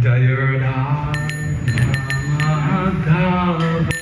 Gantara Srimad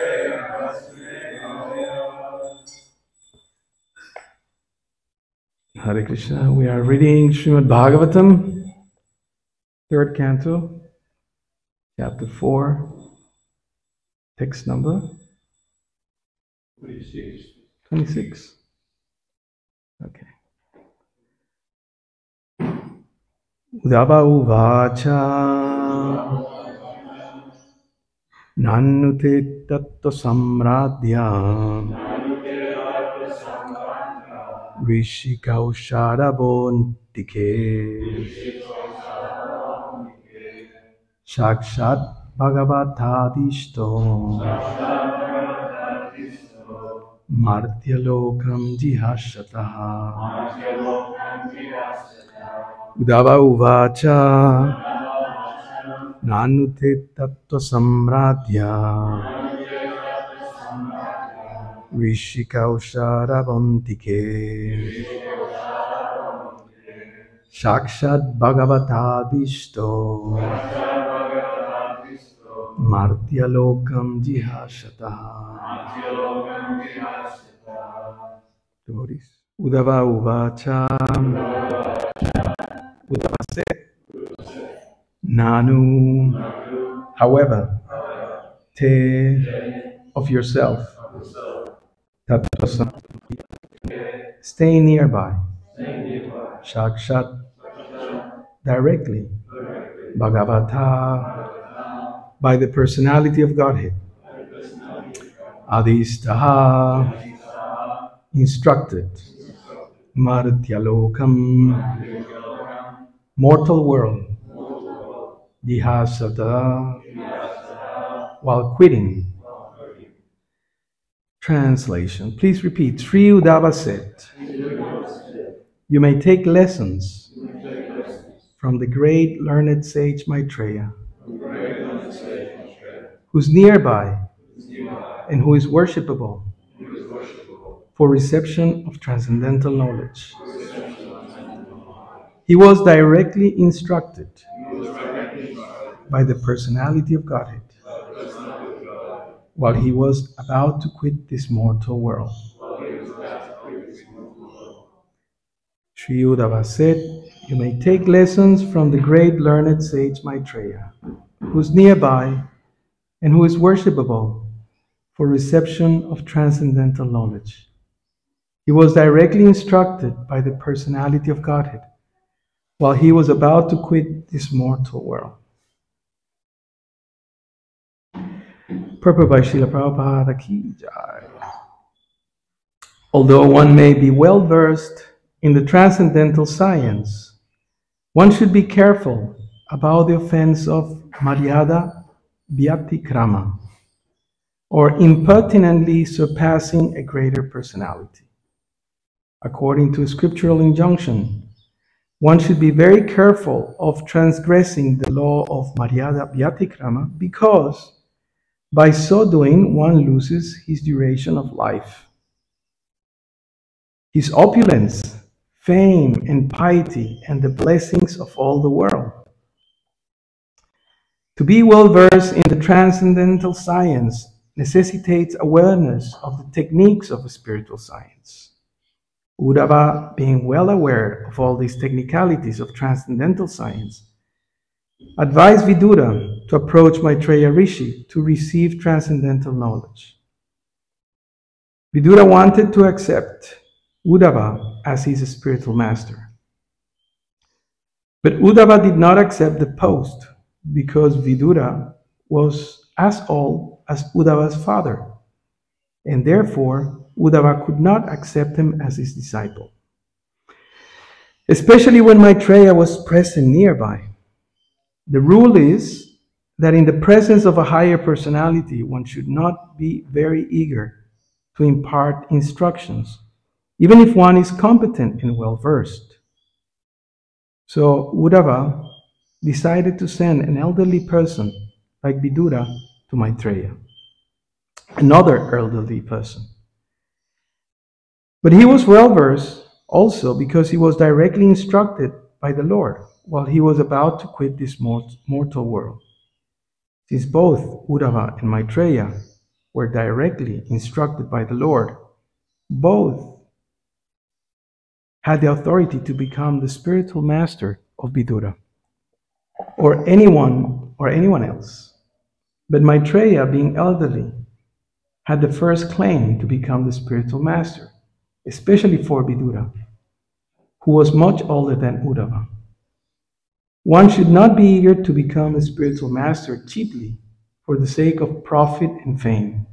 Hare Krishna. We are reading Srimad Bhagavatam, third canto, chapter 4, text number 26. 26. Okay. Uddhava uvacha nannute tattva samradhyam Rishikaushadabhontike Shakshat Bhagavatadishto Martyalokam Jihashataha Uddhava Uvacha Nanute Tattva Samradhya Rishikaushadabhontike Shakshad Bhagavatadishto Martyalokam Jihashataha Devotees. Uddhava Uvacha Uddhava said Nanu However Te of yourself Stay nearby. Shakshat directly. Bhagavata by the personality of Godhead. Adistaha, instructed. Martyalokam, mortal world. Dihasata, while quitting. Translation. Please repeat. Sri Uddhava said, You may take lessons from the great learned sage Maitreya, who's nearby and who is worshipable for reception of transcendental knowledge. He was directly instructed by the personality of Godhead while he was about to quit this mortal world. Sri Uddhava said, You may take lessons from the great learned sage Maitreya, who's nearby and who is worshipable for reception of transcendental knowledge. He was directly instructed by the personality of Godhead while he was about to quit this mortal world. Purport by Srila Prabhupada Ki Jai. Although one may be well versed in the transcendental science, one should be careful about the offense of Maryada Vyatikrama, or impertinently surpassing a greater personality. According to a scriptural injunction, one should be very careful of transgressing the law of Maryada Vyatikrama because by so doing, one loses his duration of life. His opulence, fame, and piety, and the blessings of all the world. To be well versed in the transcendental science necessitates awareness of the techniques of spiritual science. Uddhava, being well aware of all these technicalities of transcendental science, advised Vidura to approach Maitreya Rishi to receive transcendental knowledge. Vidura wanted to accept Uddhava as his spiritual master. But Uddhava did not accept the post because Vidura was as old as Uddhava's father, and therefore Uddhava could not accept him as his disciple. Especially when Maitreya was present nearby. The rule is that in the presence of a higher personality, one should not be very eager to impart instructions, even if one is competent and well versed. So Uddhava decided to send an elderly person like Vidura to Maitreya, another elderly person. But he was well versed also because he was directly instructed by the Lord while he was about to quit this mortal world. Since both Uddhava and Maitreya were directly instructed by the Lord, both had the authority to become the spiritual master of Vidura, or anyone or anyone else. But Maitreya, being elderly, had the first claim to become the spiritual master, especially for Vidura, who was much older than Uddhava. One should not be eager to become a spiritual master cheaply for the sake of profit and fame,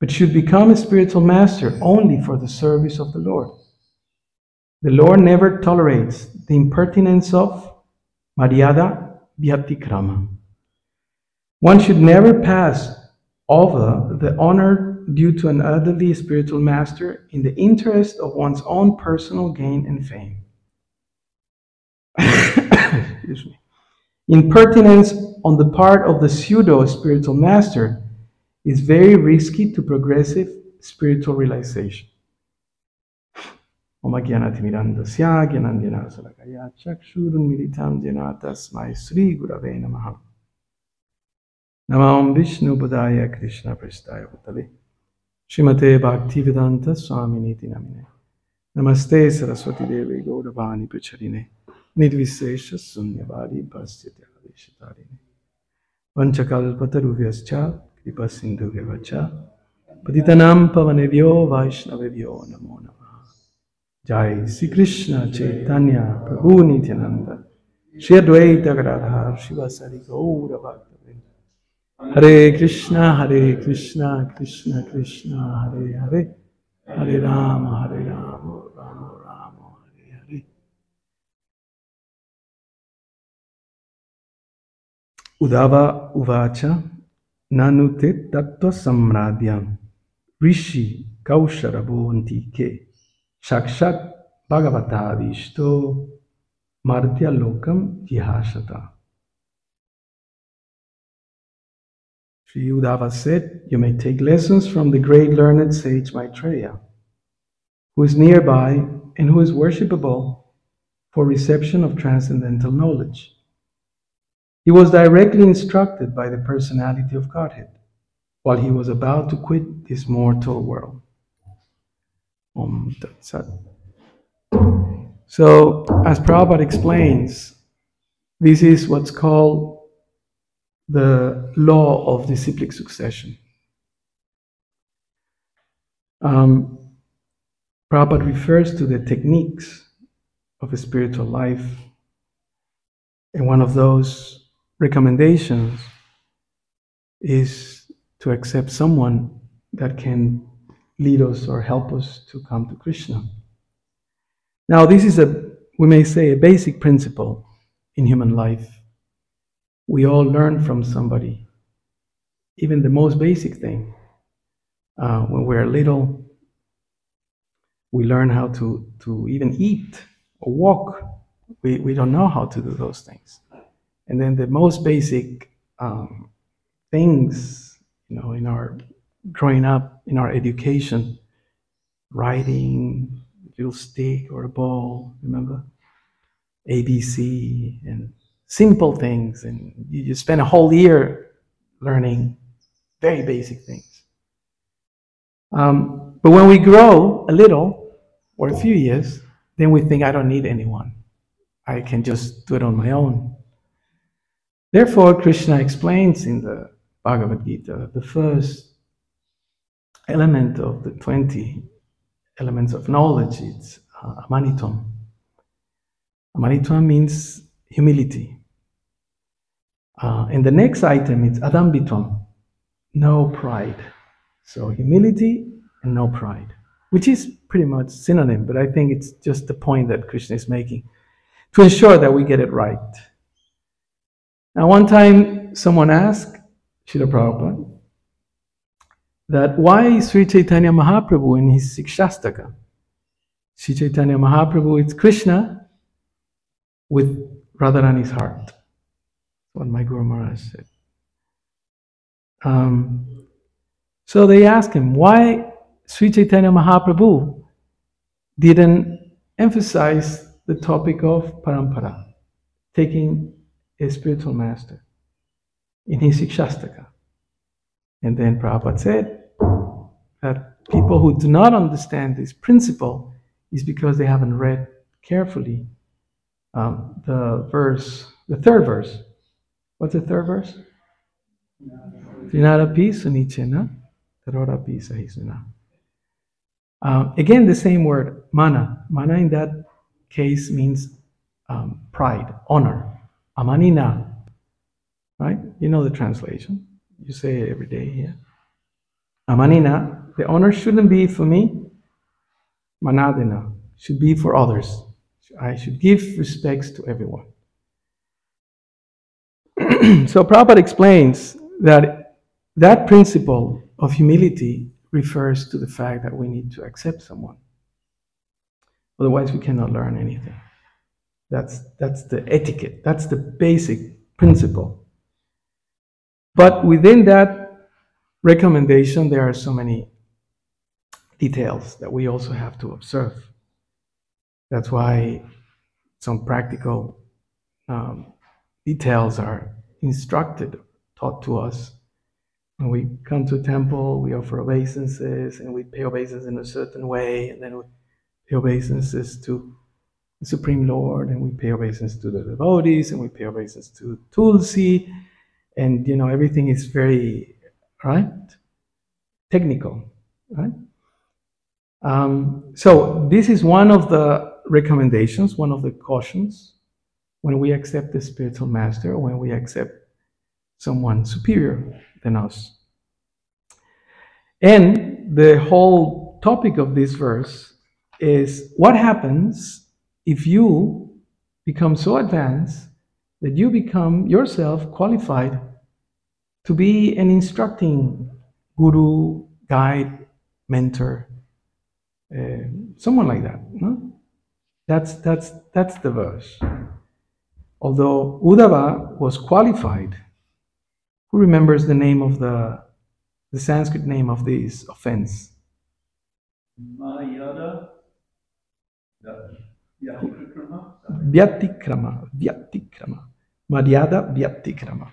but should become a spiritual master only for the service of the Lord. The Lord never tolerates the impertinence of Maryada Vyatikrama. One should never pass over the honor due to an elderly spiritual master in the interest of one's own personal gain and fame. Excuse me. Impertinence on the part of the pseudo spiritual master is very risky to progressive spiritual realization. Om Jnanatimirandasya Jnanandjana Salakaya Chakshurun Militam Jena Tasmai Sri Gurave Namaha Namam Vishnu Padaya Krishna Prestaya Bhutale Shrimate Bhaktivedanta Swami Niti Namine Namaste Saraswati Devi Gauravani Pracharine निर्विशेष शून्यवादी भस्यत्यादिशतारिणी पंचकल्पतरुभ्यश्च कृपा सिंधुभ्यश्च पतितनाम पवनेभ्यो, वैष्णवेभ्यो नमो नमः। जय श्री कृष्ण चैतन्य प्रभु नित्यानंद श्री अद्वैत गदाधर शिवसरि गौर हरे कृष्णा हरे कृष्णा, कृष्ण कृष्ण, हरे हरे। हरे राम हरे Ram. Uddhava Uvacha, Nanute Tattva Samradhyam, Rishi Kausharabhunti Ke, Shakshat Martya Lokam Jihashata. Sri Uddhava said, You may take lessons from the great learned sage Maitreya, who is nearby and who is worshipable for reception of transcendental knowledge. He was directly instructed by the personality of Godhead while he was about to quit this mortal world. So, as Prabhupada explains, this is what's called the law of the disciplic succession. Um, Prabhupada refers to the techniques of a spiritual life, and one of those recommendations is to accept someone that can lead us or help us to come to Krishna. Now, this is a, we may say, a basic principle in human life we all learn from somebody. Even the most basic thing. Uh, when we're little, we learn how to, to even eat or walk. We, we don't know how to do those things. And then the most basic um, things, you know, in our growing up, in our education, writing, a little stick or a ball, remember? ABC and simple things, and you, you spend a whole year learning very basic things. Um, but when we grow a little, or a few years, then we think, I don't need anyone. I can just do it on my own. Therefore, Krishna explains in the Bhagavad Gita the first element of the 20 elements of knowledge. It's uh. Amanitvam means humility. Uh, and the next item is adambitvam, no pride. So humility and no pride, which is pretty much synonym, but I think it's just the point that Krishna is making to ensure that we get it right. Now, one time someone asked Srila Prabhupada that why Sri Chaitanya Mahaprabhu in his Sikshastaka? Sri Chaitanya Mahaprabhu it's Krishna with Radharani's heart what my Guru Maharaj said. Um, so they asked him why Sri Chaitanya Mahaprabhu didn't emphasize the topic of parampara, taking a spiritual master in his Sikshastaka. And then Prabhupada said that people who do not understand this principle is because they haven't read carefully um, the verse, the third verse What's the third verse? Trinarapi sunichena tarorapi sahisuna. Um, again, the same word, mana. Mana in that case means um, pride, honor. Amanina. Right? You know the translation. You say it every day here. Amanina. The honor shouldn't be for me. Manadina. Should be for others. I should give respects to everyone. so Prabhupada explains that that principle of humility refers to the fact that we need to accept someone. Otherwise, we cannot learn anything. That's, that's the etiquette, that's the basic principle. But within that recommendation, there are so many details that we also have to observe. That's why some practical um, details are instructed, taught to us. When we come to a temple, we offer obeisances and we pay obeisances in a certain way, and then we pay obeisances to the Supreme Lord, and we pay obeisance to the devotees, and we pay obeisance to Tulsi, and you know, everything is very, right? Technical, right? Um, so, this is one of the recommendations, one of the cautions when we accept the spiritual master, when we accept someone superior than us. And the whole topic of this verse is what happens if you become so advanced that you become yourself qualified to be an instructing guru, guide, mentor, uh, someone like that. No? That's, that's, that's the verse. Although Uddhava was qualified, who remembers the name of the, the Sanskrit name of this offense? Mayada. Vyatikrama. Vyatikrama. Maryada Vyatikrama.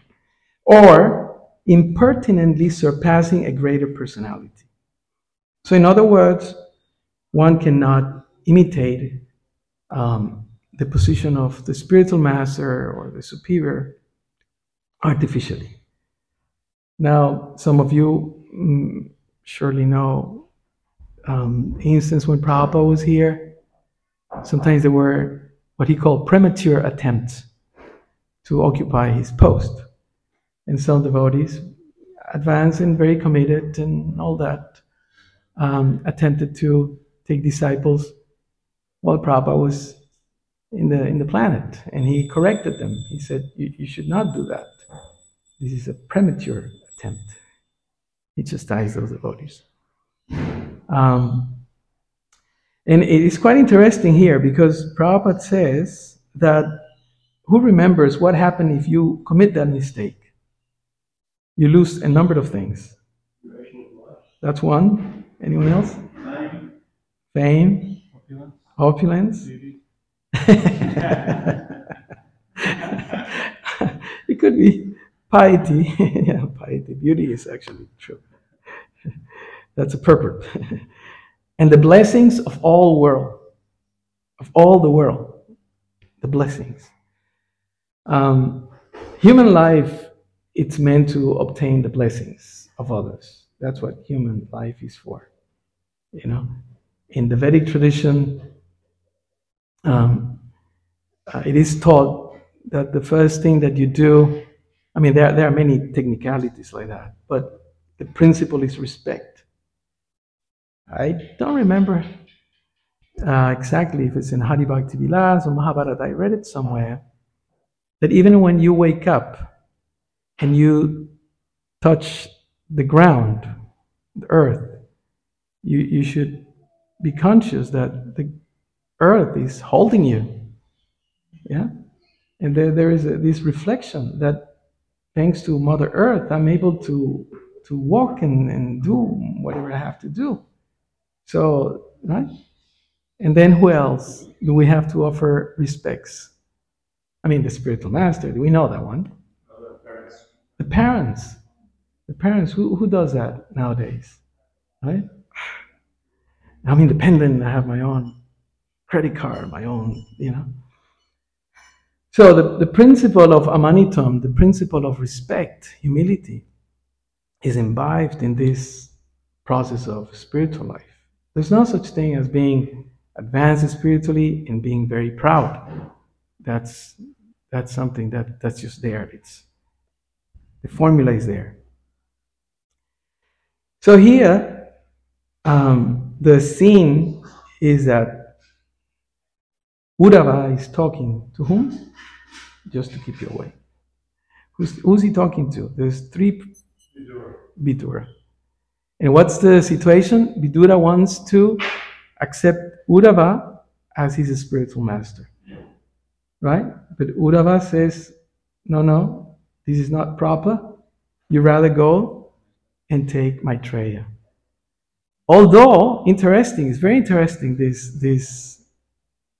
Or impertinently surpassing a greater personality. So, in other words, one cannot imitate um, the position of the spiritual master or the superior artificially. Now, some of you mm, surely know um, instance when Prabhupada was here. Sometimes there were what he called premature attempts to occupy his post. And some devotees, advanced and very committed and all that, um, attempted to take disciples while Prabhupada was in the, in the planet. And he corrected them. He said, you, you should not do that. This is a premature attempt. He chastised those devotees. Um, and it is quite interesting here because Prabhupada says that who remembers what happened if you commit that mistake? You lose a number of things. That's one. Anyone else? Fame, opulence. it could be piety. yeah, piety. Beauty is actually true. That's a purport. and the blessings of all world, of all the world, the blessings. Um, human life, it's meant to obtain the blessings of others. That's what human life is for. You know, in the Vedic tradition, um, uh, it is taught that the first thing that you do, I mean, there, there are many technicalities like that, but the principle is respect. I don't remember uh, exactly if it's in Hari Bhakti Vilas or Mahabharata, I read it somewhere, that even when you wake up and you touch the ground, the earth, you, you should be conscious that the earth is holding you. Yeah? And there, there is a, this reflection that thanks to Mother Earth, I'm able to, to walk and, and do whatever I have to do. So, right? And then who else do we have to offer respects? I mean, the spiritual master, do we know that one? The parents. The parents, who, who does that nowadays? Right? I'm independent. I have my own credit card, my own, you know. So the, the principle of amanitam, the principle of respect, humility, is imbibed in this process of spiritual life. There's no such thing as being advanced spiritually and being very proud. That's that's something that that's just there. It's the formula is there. So here, um, the scene is that Uddhava is talking to whom? Just to keep you away. Who's, who's he talking to? There's three Vidura. And what's the situation? Vidura wants to accept Uddhava as his spiritual master. Right? But Uddhava says, no, no, this is not proper. You rather go and take Maitreya. Although interesting, it's very interesting this this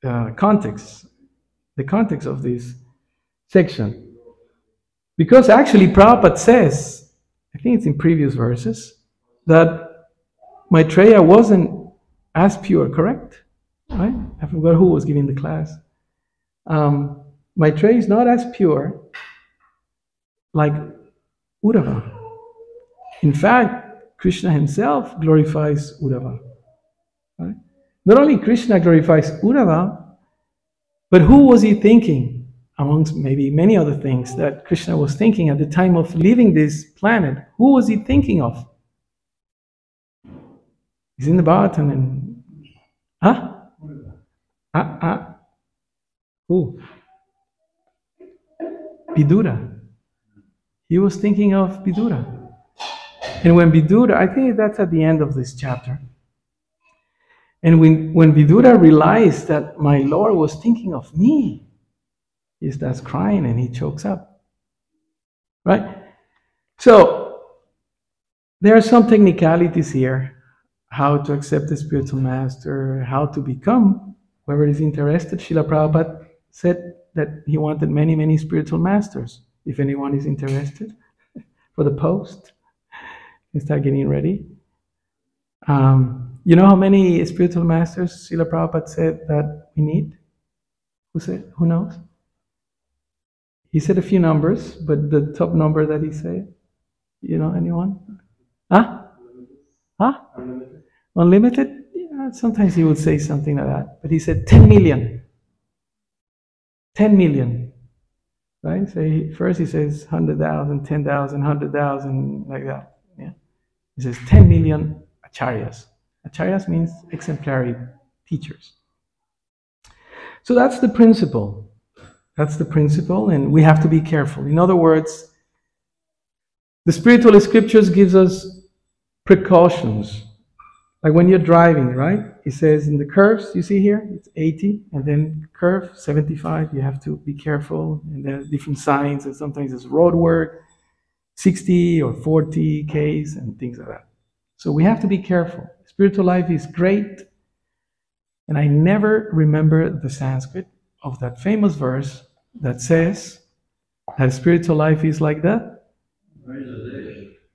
uh, context, the context of this section, because actually Prabhupada says, I think it's in previous verses, that Maitreya wasn't as pure, correct? Right? I forgot who was giving the class. Um, Maitreya is not as pure like Uddhava. In fact, Krishna himself glorifies Uddhava. Right? Not only Krishna glorifies Uddhava, but who was he thinking amongst maybe many other things that Krishna was thinking at the time of leaving this planet, who was he thinking of? He's in the Bhagavatam and huh? Ah, ah. Who? Vidura. He was thinking of Vidura. And when Vidura, I think that's at the end of this chapter. And when, when Vidura realized that my Lord was thinking of me, he starts crying and he chokes up. Right? So, there are some technicalities here how to accept the spiritual master, how to become, whoever is interested. Srila Prabhupada said that he wanted many, many spiritual masters. If anyone is interested for the post, you start getting ready. Um, you know how many spiritual masters Srila Prabhupada said that we need? Who said? Who knows? He said a few numbers, but the top number that he said, you know, anyone? Huh? Huh? Unlimited. Yeah, sometimes he would say something like that. But he said 10 million. 10 million. Right? So he, first he says 100,000, 10,000, 100,000, like that. Yeah. He says 10 million acharyas. Acharyas means exemplary teachers. So that's the principle. That's the principle, and we have to be careful. In other words, the spiritual scriptures gives us precautions. Like when you're driving, right? It says in the curves, you see here, it's 80, and then curve 75, you have to be careful. And there are different signs, and sometimes it's road work, 60 or 40 Ks, and things like that. So we have to be careful. Spiritual life is great, and I never remember the Sanskrit of that famous verse that says that spiritual life is like that?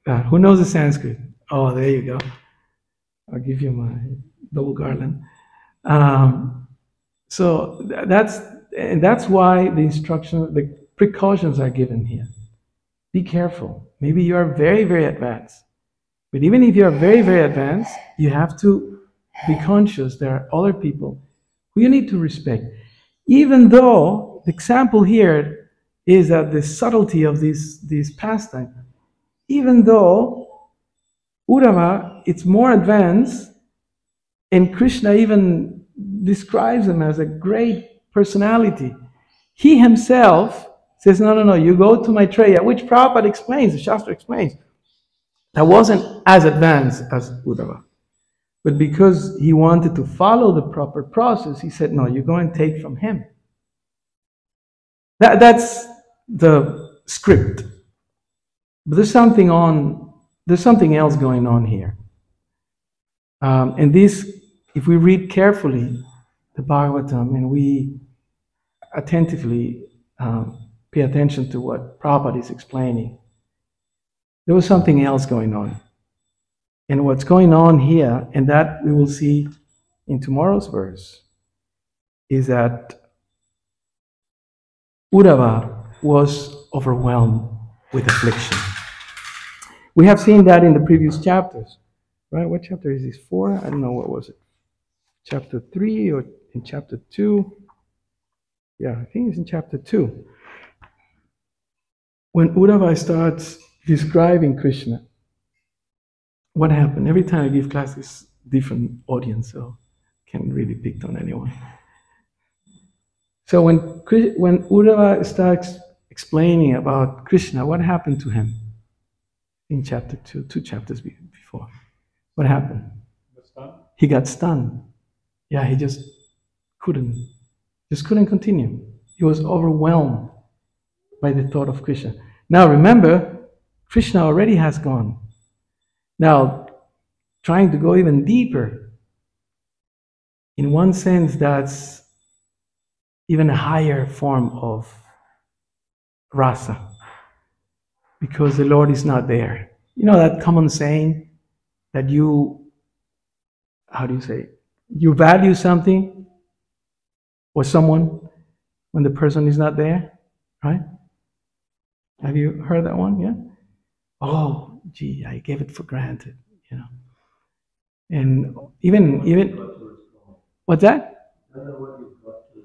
Uh, who knows the Sanskrit? Oh, there you go. I'll give you my double garland. Um, so that's and that's why the instruction, the precautions are given here. Be careful. Maybe you are very, very advanced. But even if you are very, very advanced, you have to be conscious there are other people who you need to respect. Even though the example here is that the subtlety of this, this pastime, even though Uddhava, it's more advanced, and Krishna even describes him as a great personality. He himself says, No, no, no, you go to Maitreya, which Prabhupada explains, the Shastra explains. That wasn't as advanced as Uddhava. But because he wanted to follow the proper process, he said, No, you go and take from him. That, that's the script. But there's something on, there's something else going on here. Um, and this, if we read carefully the Bhagavatam and we attentively um, pay attention to what Prabhupada is explaining, there was something else going on. And what's going on here, and that we will see in tomorrow's verse, is that Uddhava was overwhelmed with affliction. We have seen that in the previous chapters. Right? What chapter is this? Four? I don't know. What was it? Chapter three or in chapter two? Yeah, I think it's in chapter two. When Uddhava starts describing Krishna, what happened? Every time I give classes, different audience, so can't really pick on anyone. So when when Uddhava starts explaining about Krishna, what happened to him in chapter two, two chapters before? What happened? He got stunned. Yeah, he just couldn't, just couldn't continue. He was overwhelmed by the thought of Krishna. Now remember, Krishna already has gone. Now, trying to go even deeper, in one sense, that's even a higher form of rasa, because the Lord is not there. You know that common saying that you, how do you say, you value something or someone when the person is not there, right? Have you heard that one? Yeah? oh, gee, I gave it for granted, you know. And even even what's that?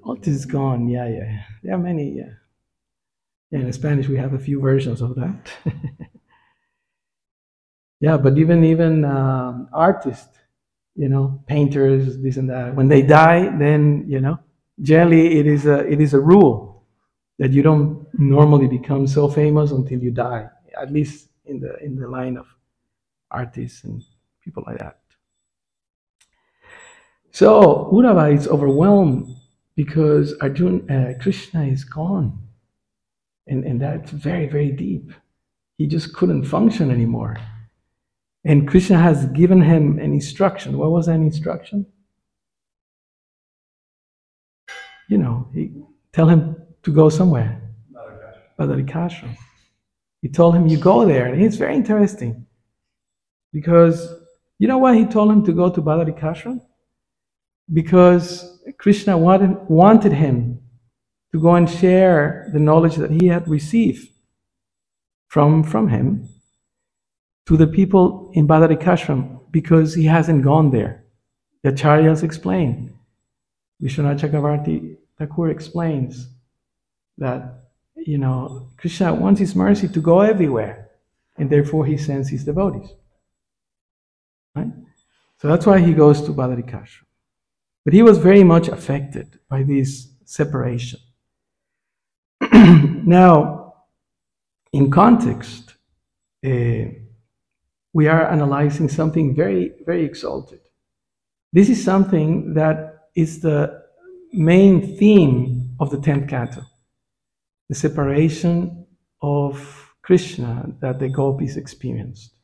All is gone. Yeah, yeah, yeah. There are many. Yeah, In Spanish, we have a few versions of that. yeah, but even even um, artists, you know, painters, this and that, when they die, then you know, generally it is a it is a rule that you don't normally become so famous until you die. At least in the in the line of artists and people like that. So Uddhava is overwhelmed because Arjun, uh, Krishna is gone. And, and that's very, very deep. He just couldn't function anymore. And Krishna has given him an instruction. What was that instruction? You know, he, tell him to go somewhere. Badarikashram. He told him, You go there. And it's very interesting because you know why he told him to go to Badarikashram? Because Krishna wanted, wanted him to go and share the knowledge that he had received from, from him to the people in Badarikashram because he hasn't gone there. The Acharyas explain. Vishwanath Chakravarti Thakur explains that, you know, Krishna wants his mercy to go everywhere, and therefore he sends his devotees. Right? So that's why he goes to Badarikashram. But he was very much affected by this separation. now, in context, uh, we are analyzing something very, very exalted. This is something that is the main theme of the 10th canto the separation of Krishna that the gopis experienced.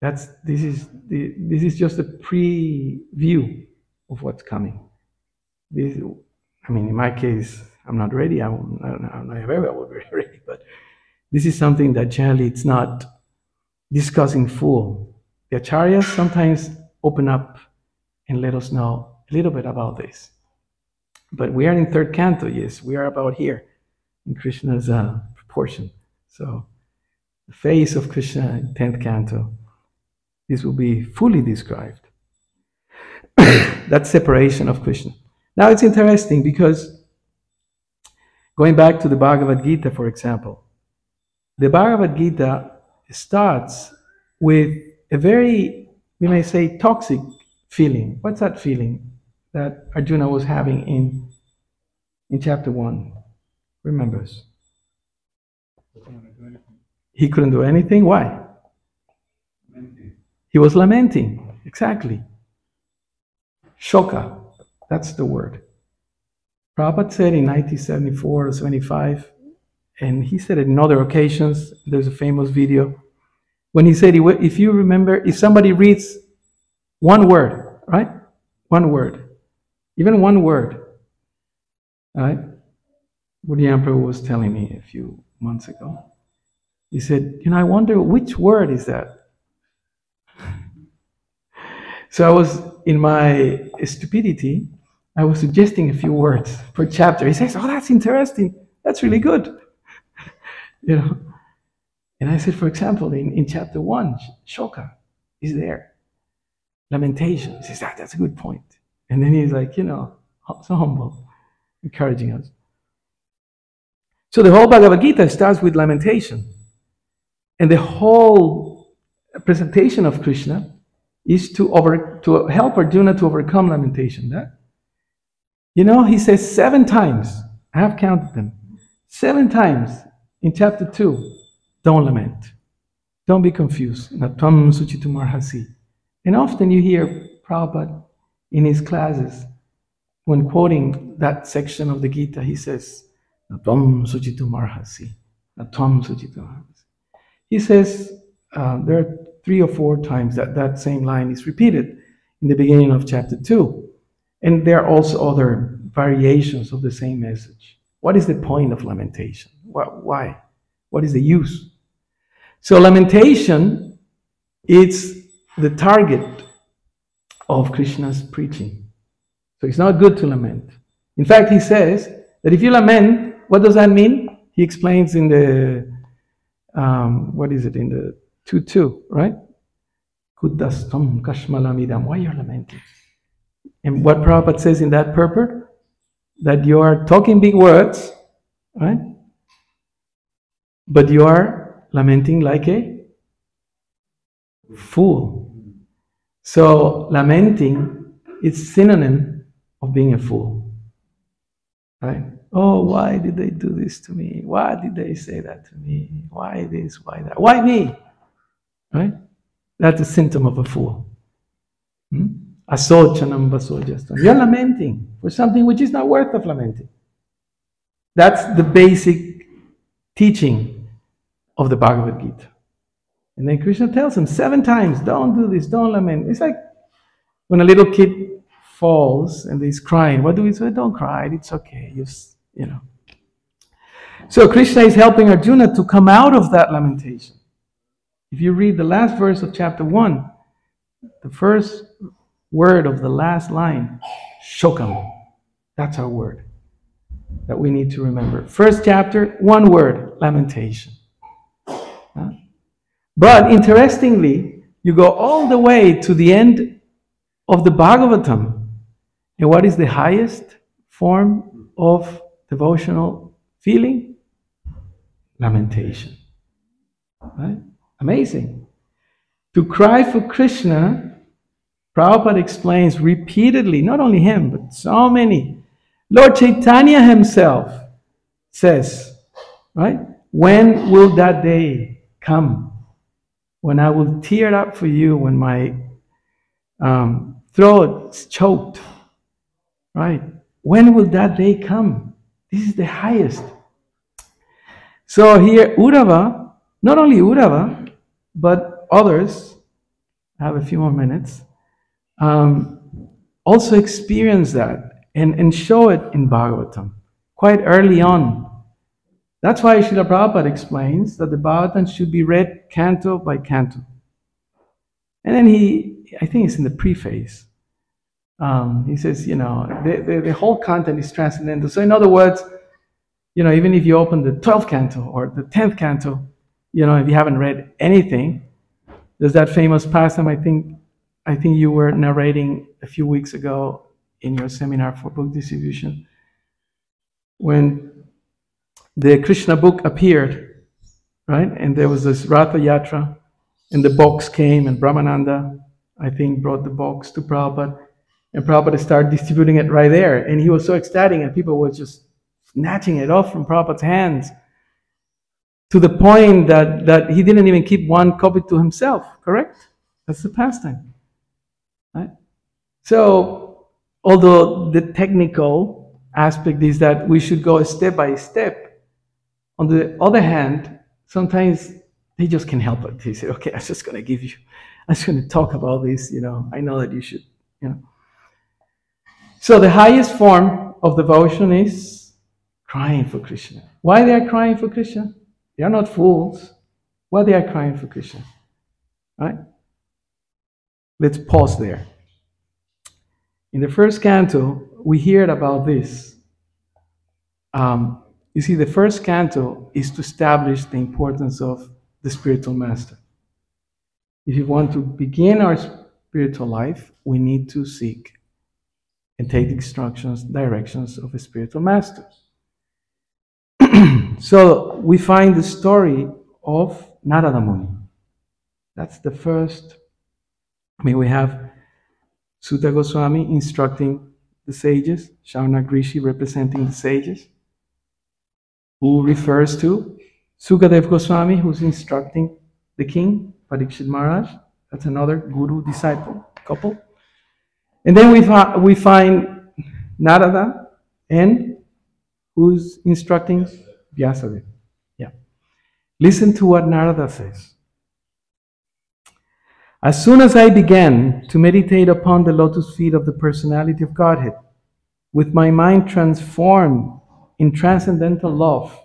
That's, this, is the, this is just a preview of what's coming. This, I mean, in my case, I'm not ready. I, won't, I don't know. I very well will be ready, but this is something that generally it's not discussing full. The acharyas sometimes open up and let us know a little bit about this. But we are in third canto, yes, we are about here in Krishna's uh, proportion. So the face of Krishna in tenth canto, this will be fully described. that separation of Krishna. Now it's interesting because going back to the Bhagavad Gita, for example, the Bhagavad Gita starts with a very, we may say, toxic feeling. What's that feeling that Arjuna was having in, in chapter 1? Remembers? He couldn't do anything. Why? He was lamenting. Exactly. Shoka, that's the word. Prabhupada said in 1974 or 75, and he said it in other occasions, there's a famous video, when he said, if you remember, if somebody reads one word, right? One word, even one word, right? Buddha Emperor was telling me a few months ago. He said, you know, I wonder which word is that? so I was in my stupidity, I was suggesting a few words per chapter. He says, Oh, that's interesting. That's really good. you know. And I said, for example, in, in chapter one, Shoka is there. Lamentation. He says, ah, that's a good point. And then he's like, you know, so humble, encouraging us. So the whole Bhagavad Gita starts with lamentation. And the whole presentation of Krishna is to over to help Arjuna to overcome lamentation. That you know, he says seven times. I have counted them. Seven times in chapter two. Don't lament. Don't be confused. And often you hear Prabhupada in his classes, when quoting that section of the Gita, he says. He says, uh, there are three or four times that that same line is repeated in the beginning of chapter 2. And there are also other variations of the same message. What is the point of lamentation? Why? What is the use? So, lamentation is the target of Krishna's preaching. So, it's not good to lament. In fact, he says that if you lament, what does that mean? He explains in the, um, what is it, in the 2 2, right? Kudastam kashmalamidam. Why are you're lamenting? And what Prabhupada says in that purport, that you are talking big words, right? but you are lamenting like a fool. So lamenting is synonym of being a fool. Right? Oh, why did they do this to me? Why did they say that to me? Why this? Why that? Why me? Right? That's a symptom of a fool. Hmm? You're lamenting for something which is not worth of lamenting. That's the basic teaching of the Bhagavad Gita. And then Krishna tells him seven times, don't do this, don't lament. It's like when a little kid falls and he's crying. What do we say? Don't cry, it's okay. Just, you know. So Krishna is helping Arjuna to come out of that lamentation. If you read the last verse of chapter 1, the first word of the last line, shokam, that's our word that we need to remember. First chapter, one word, lamentation. But interestingly, you go all the way to the end of the Bhagavatam. And what is the highest form of devotional feeling? Lamentation. Right? Amazing. To cry for Krishna, Prabhupada explains repeatedly, not only him, but so many. Lord Chaitanya himself says, right? When will that day come when I will tear up for you when my um, throat choked? Right? When will that day come? This is the highest. So here, Uddhava, not only Uddhava, but others, I have a few more minutes, um, also experience that and, and show it in Bhagavatam quite early on. That's why Srila Prabhupada explains that the Bhagavatam should be read canto by canto. And then he, I think it's in the preface, um, he says, you know, the, the, the, whole content is transcendental. So, in other words, you know, even if you open the 12th canto or the 10th canto, you know, if you haven't read anything, there's that famous pastime I think I think you were narrating a few weeks ago in your seminar for book distribution when the Krishna book appeared, right? And there was this Ratha Yatra, and the box came, and Brahmananda, I think, brought the box to Prabhupada, and Prabhupada started distributing it right there. And he was so ecstatic, and people were just snatching it off from Prabhupada's hands to the point that, that he didn't even keep one copy to himself, correct? That's the pastime. Right? So, although the technical aspect is that we should go step by step, on the other hand, sometimes they just can't help it. They say, okay, I'm just going to give you, I'm just going to talk about this, you know, I know that you should, you know. So the highest form of devotion is crying for Krishna. Why they are crying for Krishna? They are not fools. Why they are crying for Krishna? Right? Let's pause there. In the first canto, we heard about this. Um, you see, the first canto is to establish the importance of the spiritual master. If you want to begin our spiritual life, we need to seek and take instructions, directions of a spiritual master. so we find the story of Narada Muni. That's the first. I mean, we have Suta Goswami instructing the sages, Shaunak Rishi representing the sages who refers to Sukadev Goswami, who's instructing the king, Parikshit Maharaj. That's another guru disciple couple. And then we, fi- we find Narada and who's instructing Vyasadeva. Yeah. Listen to what Narada says. As soon as I began to meditate upon the lotus feet of the personality of Godhead, with my mind transformed in transcendental love.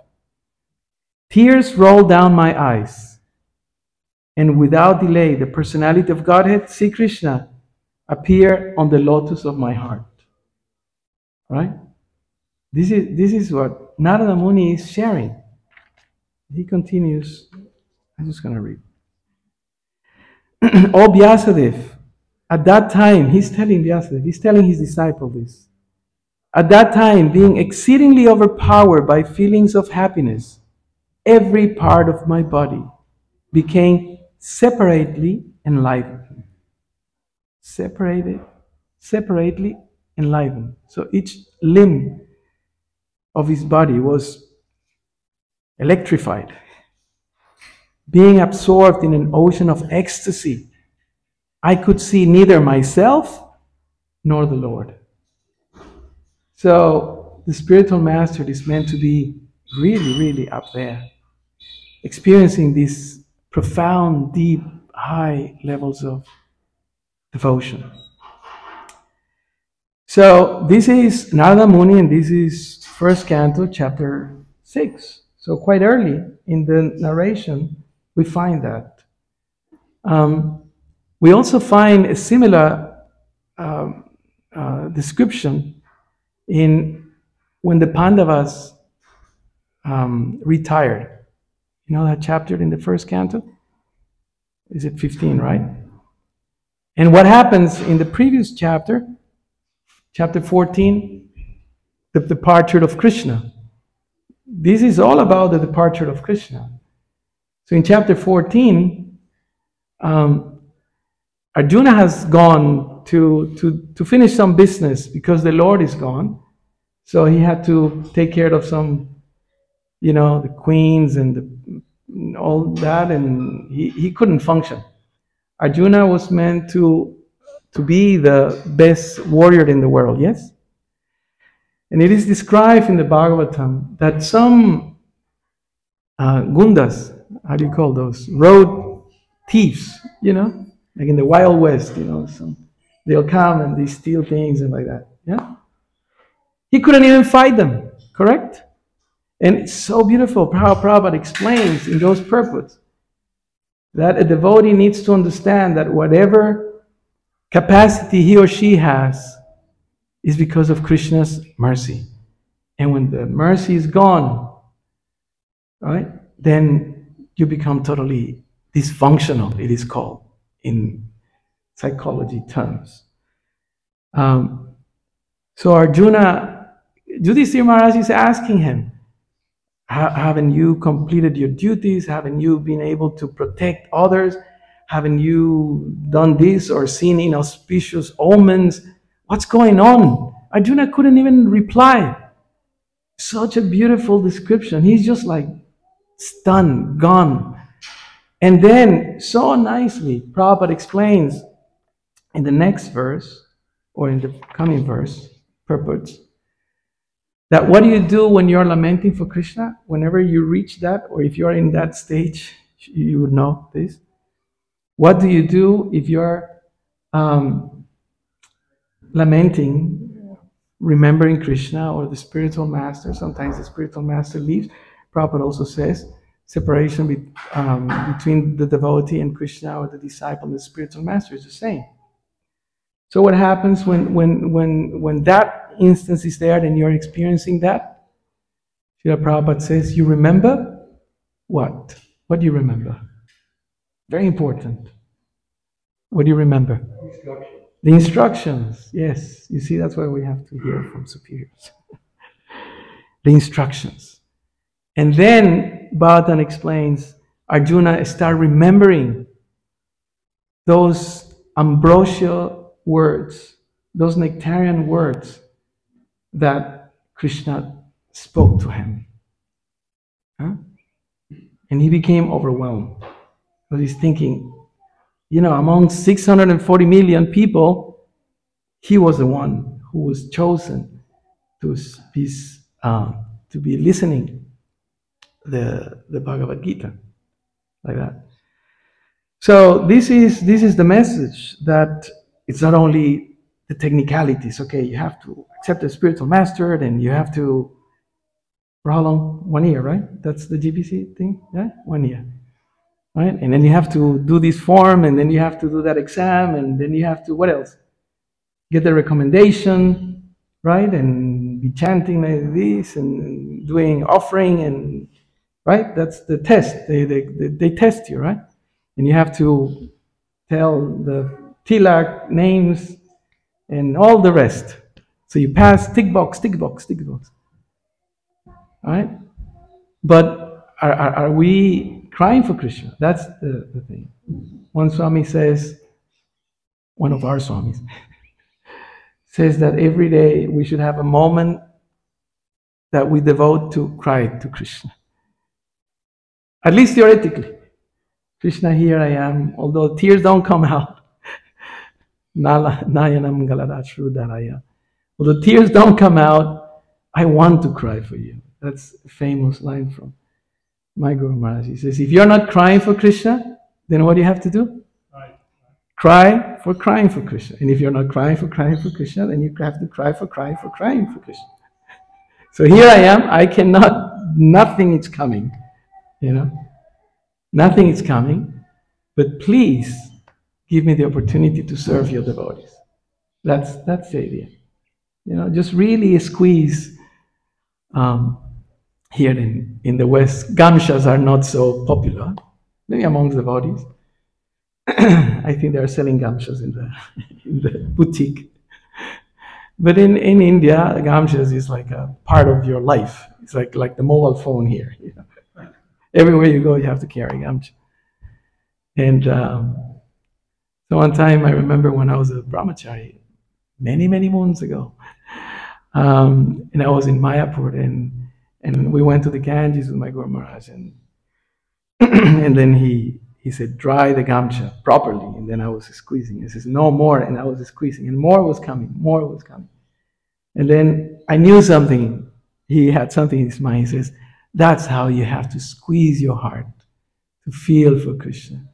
Tears roll down my eyes. And without delay, the personality of Godhead, Sri Krishna, appear on the lotus of my heart. Right? This is, this is what Narada Muni is sharing. He continues. I'm just going to read. oh, Vyasadeva, at that time, he's telling Vyasadeva, he's telling his disciple this. At that time, being exceedingly overpowered by feelings of happiness, every part of my body became separately enlivened. Separated, separately enlivened. So each limb of his body was electrified, being absorbed in an ocean of ecstasy. I could see neither myself nor the Lord. So the spiritual master is meant to be really, really up there, experiencing these profound, deep, high levels of devotion. So this is Narada Muni, and this is first canto, chapter six. So quite early in the narration, we find that. Um, we also find a similar um, uh, description in when the Pandavas um, retired. You know that chapter in the first canto? Is it 15, right? And what happens in the previous chapter, chapter 14, the departure of Krishna. This is all about the departure of Krishna. So in chapter 14, um, Arjuna has gone to, to, to finish some business because the Lord is gone. So he had to take care of some, you know, the queens and the, all that, and he, he couldn't function. Arjuna was meant to, to be the best warrior in the world, yes? And it is described in the Bhagavatam that some uh, gundas, how do you call those? Road thieves, you know, like in the Wild West, you know, some, they'll come and they steal things and like that. Yeah? He couldn't even fight them, correct? And it's so beautiful how Prabhupada explains in those purports that a devotee needs to understand that whatever capacity he or she has is because of Krishna's mercy. And when the mercy is gone, right, then you become totally dysfunctional, it is called in psychology terms. Um, so Arjuna, Yudhishthira Maharaj is asking him, haven't you completed your duties? Haven't you been able to protect others? Haven't you done this or seen inauspicious omens? What's going on? Arjuna couldn't even reply. Such a beautiful description. He's just like stunned, gone. And then, so nicely, Prabhupada explains in the next verse, or in the coming verse, purports, that what do you do when you're lamenting for Krishna? Whenever you reach that, or if you're in that stage, you would know this. What do you do if you're um, lamenting, remembering Krishna or the spiritual master? Sometimes the spiritual master leaves. Prabhupada also says separation be, um, between the devotee and Krishna or the disciple and the spiritual master is the same. So what happens when when when when that instance is there and you're experiencing that? Srila Prabhupada says, you remember what? What do you remember? Very important. What do you remember? The instructions. Yes. You see, that's why we have to hear from superiors. the instructions. And then Bhagavatam explains Arjuna start remembering those ambrosial words, those nectarian words that Krishna spoke to him. Huh? And he became overwhelmed. Because he's thinking, you know, among 640 million people, he was the one who was chosen to be, uh, to be listening the, the Bhagavad Gita, like that. So this is this is the message that it's not only the technicalities. Okay, you have to accept a spiritual master, then you have to for how long? One year, right? That's the GBC thing, yeah, one year, right? And then you have to do this form, and then you have to do that exam, and then you have to what else? Get the recommendation, right? And be chanting like this and doing offering, and right? That's the test. They they they, they test you, right? And you have to tell the tilak names and all the rest. So you pass tick box, tick box, tick box. Right? But are, are, are we crying for Krishna? That's the, the thing. One Swami says, one of our Swamis, says that every day we should have a moment that we devote to cry to Krishna. At least theoretically. Krishna, here I am, although tears don't come out. Nayanam Galadachrudaraya. Although tears don't come out, I want to cry for you. That's a famous line from my Guru Maharaj. He says, if you're not crying for Krishna, then what do you have to do? Cry for crying for Krishna. And if you're not crying for crying for Krishna, then you have to cry for crying for crying for Krishna. So here I am, I cannot, nothing is coming, you know. Nothing is coming, but please give me the opportunity to serve your devotees. That's, that's the idea. You know, just really squeeze um, here in, in the West. Gamshas are not so popular, maybe amongst the devotees. I think they are selling gamshas in the, in the boutique. But in, in India, gamshas is like a part of your life. It's like, like the mobile phone here. Everywhere you go, you have to carry gamsha. And um, so one time I remember when I was a brahmachari, many, many moons ago, um, and I was in Mayapur, and, and we went to the Ganges with my Guru Maharaj, and, and then he, he said, dry the gamcha properly. And then I was squeezing. He says, no more. And I was squeezing. And more was coming. More was coming. And then I knew something. He had something in his mind. He says, that's how you have to squeeze your heart to feel for Krishna.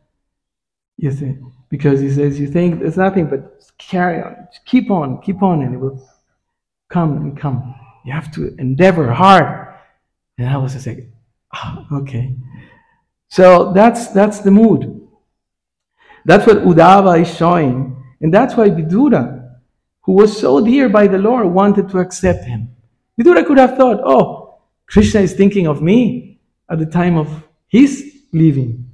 You think, because he says, you think there's nothing but carry on. Keep on, keep on, and it will come and come. You have to endeavor hard. And I was just like, oh, okay. So that's, that's the mood. That's what Uddhava is showing. And that's why Vidura, who was so dear by the Lord, wanted to accept him. Vidura could have thought, oh, Krishna is thinking of me at the time of his leaving.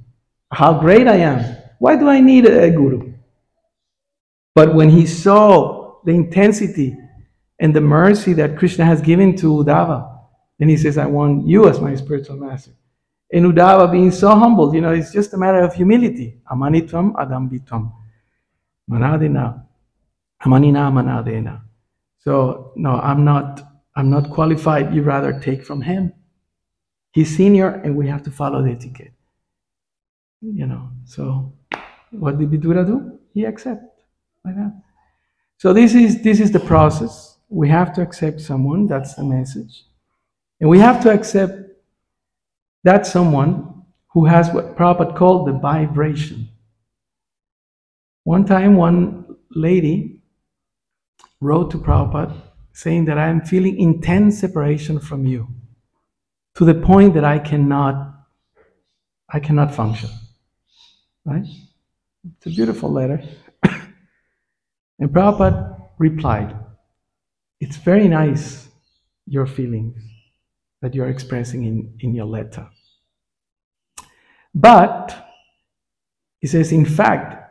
How great I am. Why do I need a guru? But when he saw the intensity and the mercy that Krishna has given to Uddhava, then he says, I want you as my spiritual master. And Uddhava being so humble, you know, it's just a matter of humility. Amanitvam adambitvam. Manadina. Amanina manadena. So no, I'm not I'm not qualified. You rather take from him. He's senior and we have to follow the etiquette. You know, so what did Vidura do? He accepted like that. So this is this is the process. We have to accept someone, that's the message. And we have to accept that someone who has what Prabhupada called the vibration. One time, one lady wrote to Prabhupada saying that I am feeling intense separation from you to the point that I cannot, I cannot function. Right? It's a beautiful letter. and Prabhupada replied, It's very nice, your feelings that you're expressing in, in your letter. But, he says, in fact,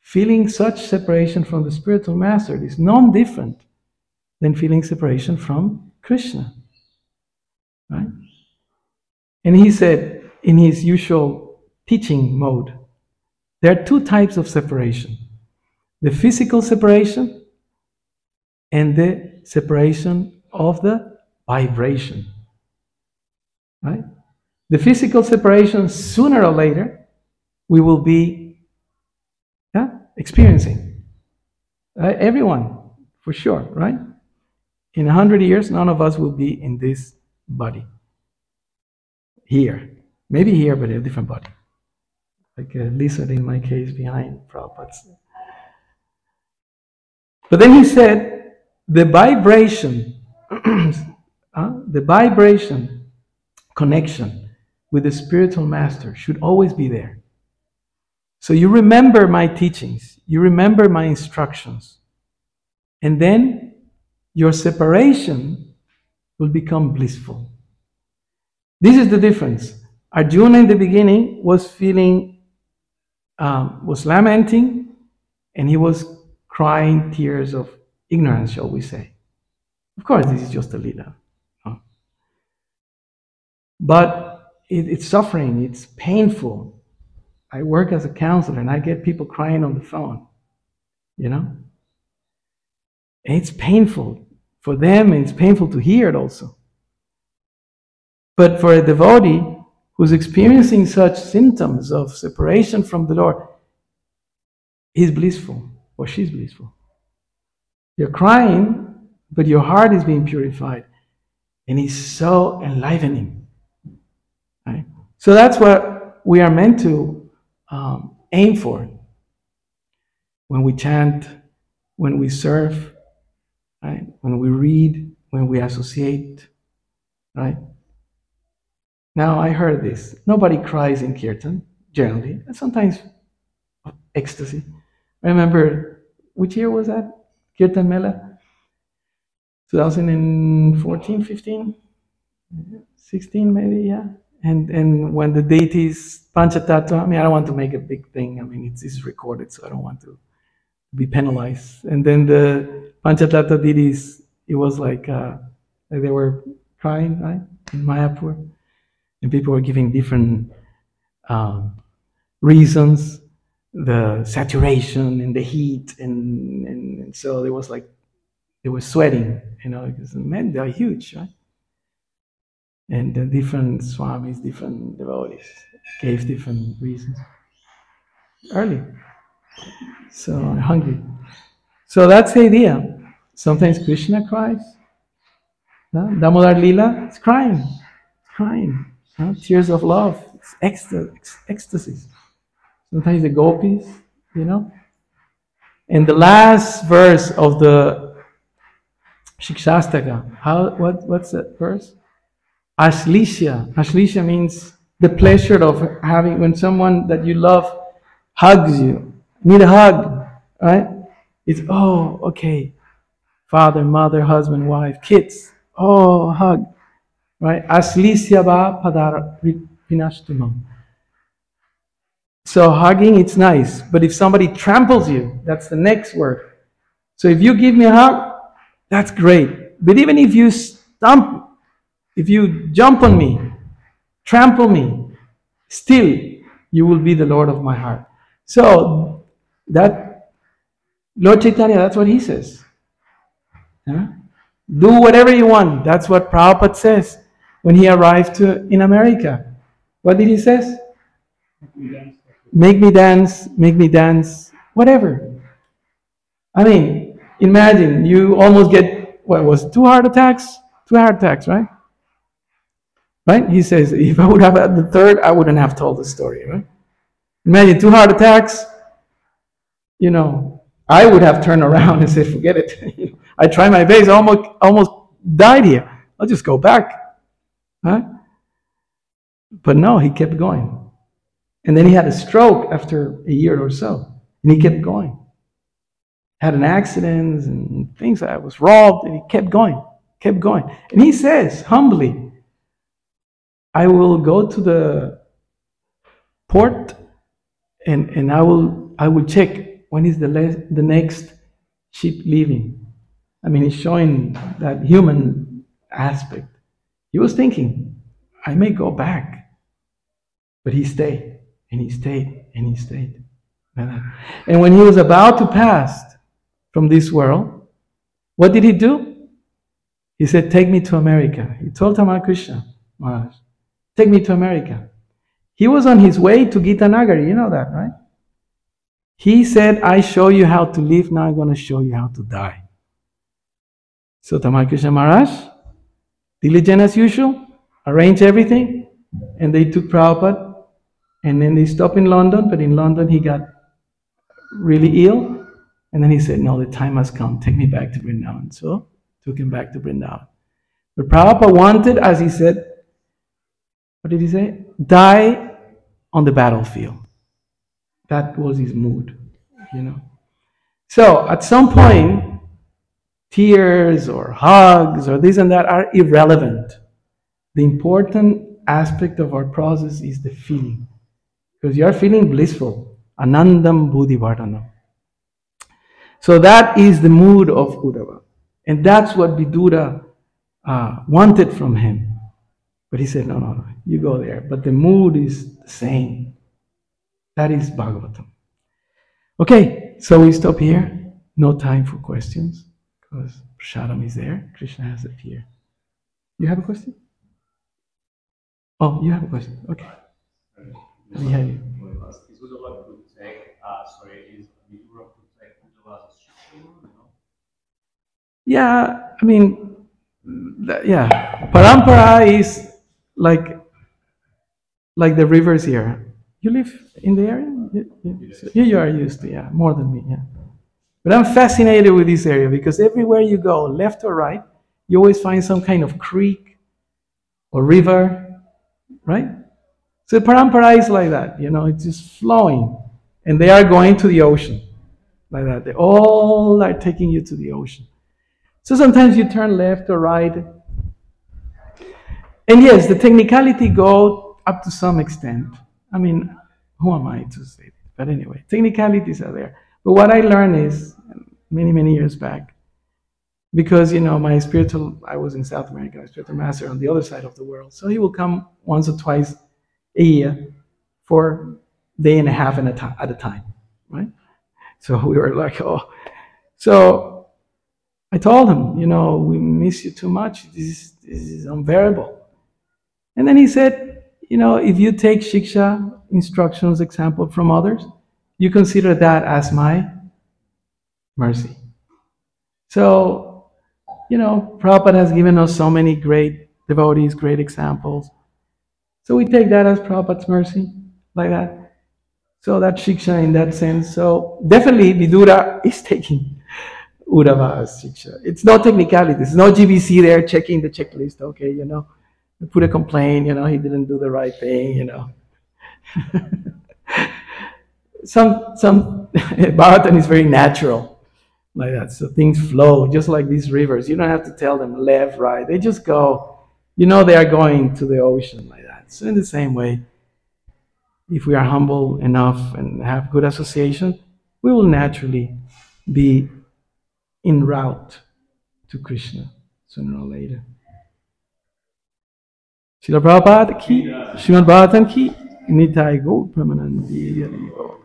feeling such separation from the spiritual master is non different than feeling separation from Krishna. Right? And he said, in his usual teaching mode, there are two types of separation the physical separation and the separation of the vibration. Right? The physical separation, sooner or later, we will be yeah, experiencing. Everyone, for sure, right? In a hundred years, none of us will be in this body. Here. Maybe here, but in a different body. Like uh, Lisa, in my case, behind Prabhupada's. But then he said, the vibration, uh, the vibration connection with the spiritual master should always be there. So you remember my teachings, you remember my instructions, and then your separation will become blissful. This is the difference. Arjuna in the beginning was feeling, um, was lamenting, and he was crying tears of ignorance, shall we say. Of course, this is just a little. But it, it's suffering, it's painful. I work as a counselor and I get people crying on the phone, you know? And it's painful for them, and it's painful to hear it also. But for a devotee who's experiencing such symptoms of separation from the Lord, he's blissful or she's blissful. You're crying, but your heart is being purified. And it's so enlivening. Right? So that's what we are meant to um, aim for when we chant, when we serve, right? when we read, when we associate. Right? Now, I heard this. Nobody cries in kirtan, generally, and sometimes ecstasy. Remember, which year was that? Kirtan Mela? 2014, 15, 16 maybe, yeah. And and when the deities Panchatattva, I mean, I don't want to make a big thing. I mean, it's, it's recorded, so I don't want to be penalized. And then the Panchatattva deities, it was like, uh, like they were crying, right, in Mayapur, and people were giving different um, reasons the saturation and the heat and, and, and so there was like they were sweating you know because men they are huge right? And the different swamis different devotees gave different reasons. Early. So I'm hungry. So that's the idea sometimes krishna cries no? damodar lila it's crying it's crying no? tears of love it's ecstasy, ecstasy sometimes the gopis, you know. In the last verse of the Shikshastaka, how what what's that verse? Ashlisha. Ashlisha means the pleasure of having when someone that you love hugs you. Need a hug, right? It's oh, okay. Father, mother, husband, wife, kids. Oh, hug. Right? Ashlisya ba padara pinashtumam. So hugging, it's nice. But if somebody tramples you, that's the next word. So if you give me a hug, that's great. But even if you stump, if you jump on me, trample me, still you will be the Lord of my heart. So that Lord Chaitanya, that's what he says. Do whatever you want. That's what Prabhupada says when he arrived to, in America. What did he say? make me dance, make me dance, whatever. I mean, imagine you almost get, what was two heart attacks? Two heart attacks, right? Right? He says, if I would have had the third, I wouldn't have told the story, right? Imagine two heart attacks, you know, I would have turned around and said, forget it. I tried my best, I almost, almost died here. I'll just go back. Huh? But no, he kept going. And then he had a stroke after a year or so, and he kept going. Had an accident and things. I was robbed, and he kept going, kept going. And he says humbly, I will go to the port and, and I will I will check when is the the next ship leaving. I mean, he's showing that human aspect. He was thinking, I may go back, but he stayed. And he stayed and he stayed. And when he was about to pass from this world, what did he do? He said, Take me to America. He told Tamal Krishna Maharaj, Take me to America. He was on his way to Gita Nagari, you know that, right? He said, I show you how to live, now I'm going to show you how to die. So Tamal Krishna Maharaj, diligent as usual, arranged everything, and they took Prabhupada and then they stopped in London, but in London he got really ill. And then he said, No, the time has come. Take me back to Vrindavan. So took him back to Vrindavan. But Prabhupada wanted, as he said, what did he say? Die on the battlefield. That was his mood, you know. So at some point, tears or hugs or this and that are irrelevant. The important aspect of our process is the feeling because you are feeling blissful. Anandambudhi-vardhanam. So that is the mood of Uddhava. And that's what Vidura uh, wanted from him. But he said, no, no, no, you go there. But the mood is the same. That is Bhagavatam. Okay, so we stop here. No time for questions because Prasadam is there. Krishna has appeared. You have a question? Oh, you have a question. Okay. You. Vidura Protect Uddhava's no? Yeah, I mean, yeah. Parampara is like like the rivers here. You live in the area? You, you, you are used to, yeah, more than me, yeah. But I'm fascinated with this area because everywhere you go, left or right, you always find some kind of creek or river, right? So parampara is like that, you know, it's just flowing. And they are going to the ocean, like that. They all are taking you to the ocean. So sometimes you turn left or right. And yes, the technicality go up to some extent. I mean, who am I to say? But anyway, technicalities are there. But what I learned is many, many years back, because you know my spiritual, I was in South America, my spiritual master on the other side of the world. So he will come once or twice a year for a day and a half at a, at a time, right? So we were like, oh, so I told him, you know, we miss you too much. This is, this is unbearable. And then he said, you know, if you take Shiksha instructions, example from others, you consider that as my mercy. So, you know, Prabhupada has given us so many great devotees, great examples. So we take that as Prabhupada's mercy, like that. So that's Shiksha in that sense. So definitely Vidura is taking Uddhava Shiksha. It's no technicality. There's no GBC there checking the checklist. Okay, you know, put a complaint, you know, he didn't do the right thing, you know. some some Bharatan is very natural like that. So things flow just like these rivers. You don't have to tell them left, right. They just go. You know they are going to the ocean like that. So in the same way, if we are humble enough and have good association, we will naturally be en route to Krishna sooner or later. Srila Prabhupada ki, Srimad ki, Nitai Gaur Premanande.